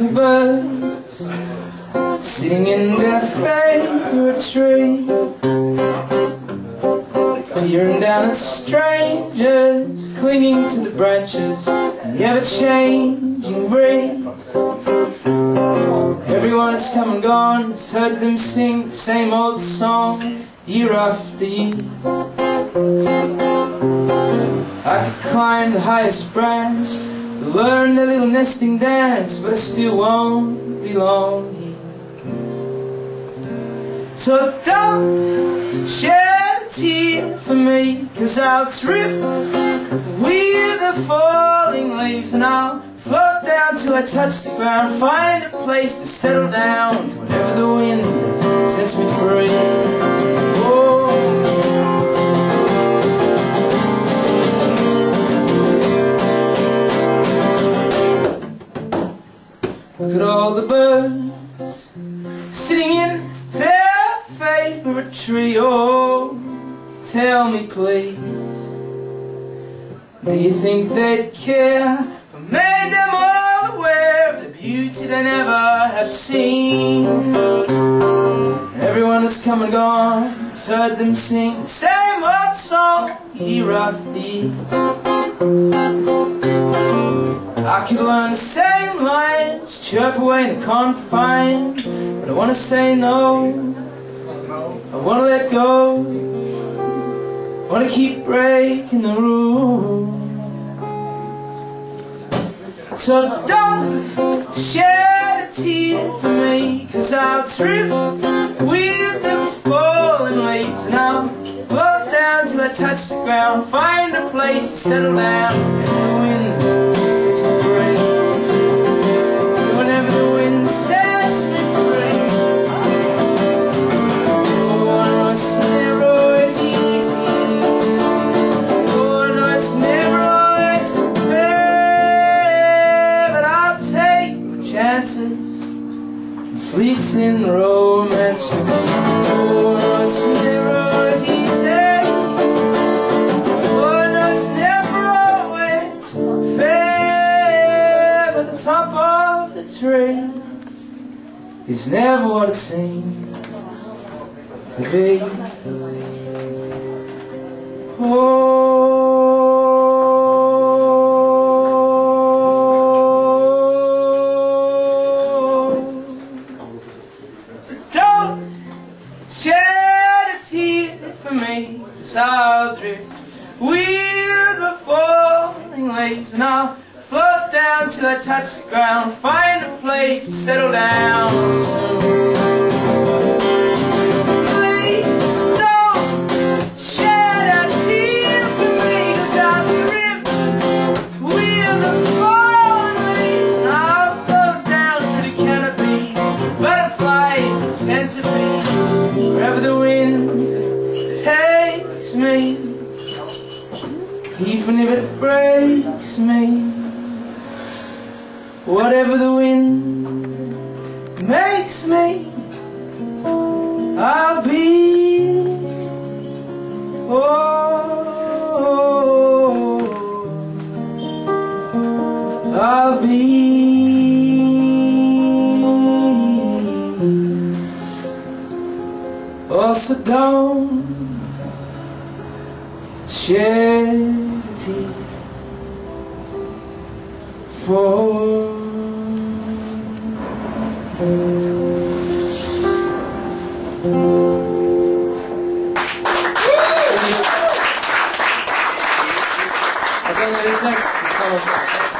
The birds singing their favorite tree. Peering down at strangers clinging to the branches in the ever-changing breeze. Everyone that's come and gone has heard them sing the same old song year after year. I could climb the highest branch, learn a little nesting dance, but I still won't belong here. So don't shed a tear for me, cause I'll drift with the falling leaves and I'll float down till I touch the ground, find a place to settle down to whenever the wind sets me free. Birds sitting in their favorite tree. Oh, tell me please, do you think they'd care I made them all aware of the beauty they never have seen? Everyone that's come and gone has heard them sing the same old song year after year. I could learn the same lines, chirp away in the confines, but I wanna say no. I wanna let go. I wanna keep breaking the rules. So don't shed a tear for me, cause I'll drift with the falling and I'll float down till I touch the ground, find a place to settle down. Fleets in romances. Oh, it's always easy. Oh, no, it's never always fair. But the top of the tree is never what it seems to be. Oh. So don't shed a tear for me, cause I'll drift with the falling leaves and I'll float down till I touch the ground, find a place to settle down soon. Even if it breaks me. Whatever the wind makes me, I'll be. Oh, I'll be. Oh, so don't shed a tear for next. It's almost next.